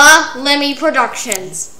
The Lemmy Productions.